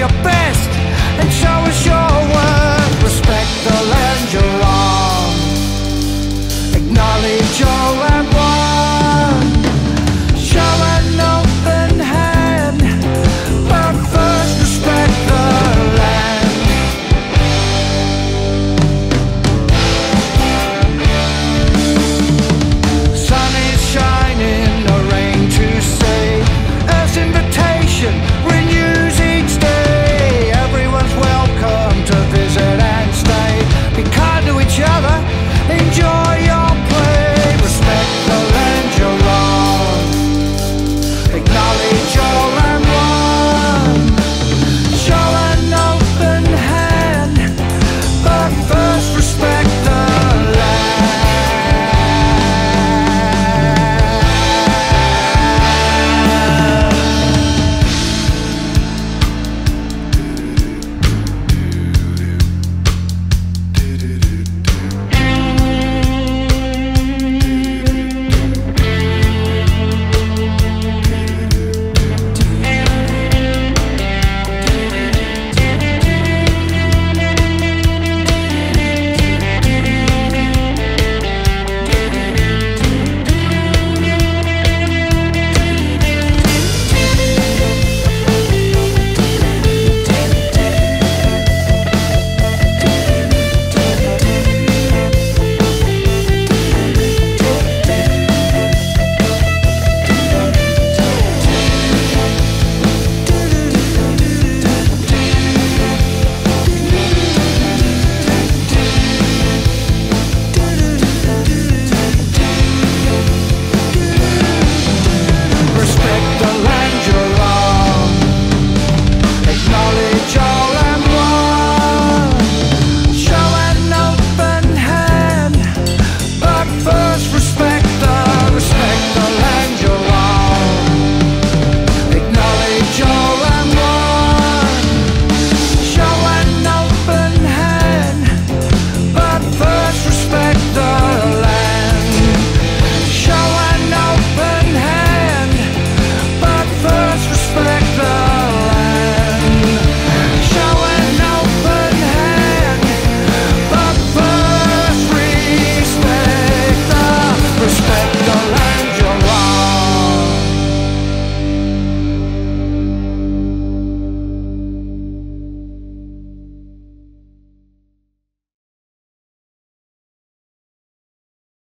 your best and show us your worth. Respect the land you're on. Acknowledge your